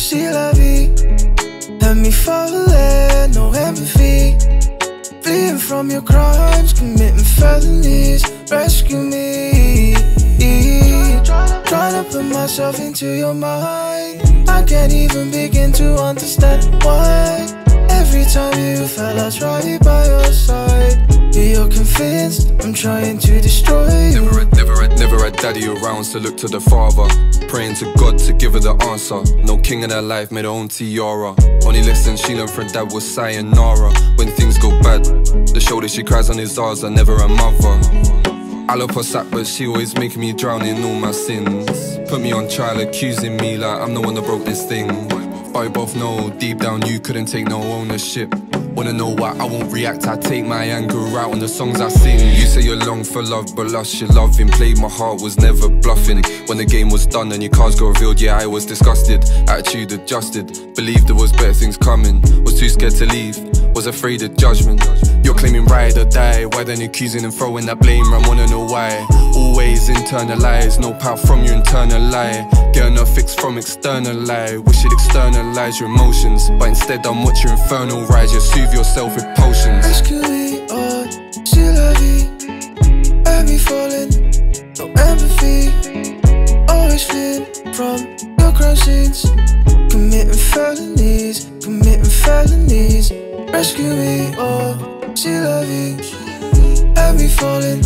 see la vie. Let me falling, no empathy. Fleeing from your crimes, committing felonies. Rescue me. Trying to put myself into your mind. I can't even begin to understand why. Every time you fell, I right by your side. You're convinced I'm trying to Never had, never had, never had daddy around, so look to the father. Praying to God to give her the answer. No king in her life, made her own tiara. Only lesson she learned from dad was sayonara. When things go bad, the shoulder she cries on is ours, are never a mother. I love her sack, but she always making me drown in all my sins. Put me on trial, accusing me like I'm the one that broke this thing. But we both know deep down you couldn't take no ownership. Wanna know why I won't react? I take my anger out on the songs I sing. You say you're long for love, but lost your loving. Played my heart, was never bluffing. When the game was done and your cards got revealed, yeah, I was disgusted. Attitude adjusted, believed there was better things coming. Was too scared to leave, was afraid of judgment. You're claiming ride or die, why then accusing and throwing that blame? I wanna know why. Always internalize, no power from your internal lie. Getting a fix from external lie. Wish you'd externalize your emotions, but instead I'm watch your infernal rise. You soothe yourself with potions. Rescue me, oh, c'est la vie. Let me falling, no empathy. Always fleeing from your crime scenes. Committing felonies, committing felonies. Rescue me, oh, c'est la vie. Let me falling,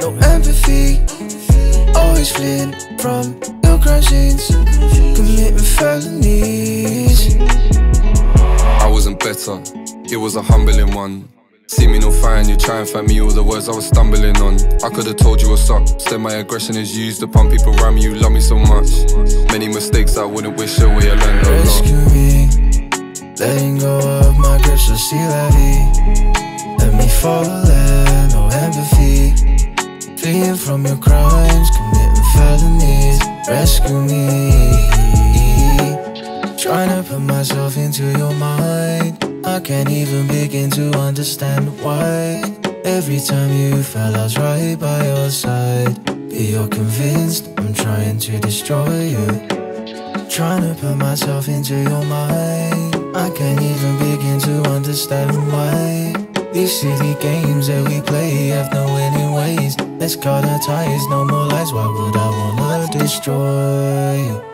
no empathy. Always fleeing from your crime scenes. Committing felonies. I wasn't better, it was a humbling one. See me no fine, you try and find me all the words I was stumbling on. I could have told you what's up. Instead, my aggression is used upon people around me. You love me so much. Many mistakes I wouldn't wish away. I learned a lot. Rescue me, letting go of my grip, so see la. Let me fall in, no empathy. Fleeing from your crimes, committing felonies. Rescue me. Trying to put myself into your mind. I can't even begin to understand why. Every time you fell, I was right by your side. But you're convinced I'm trying to destroy you. Trying to put myself into your mind. I can't even begin to understand why. These silly games that we play have no winning ways. Let's cut our ties, no more lies. Why would I wanna destroy you?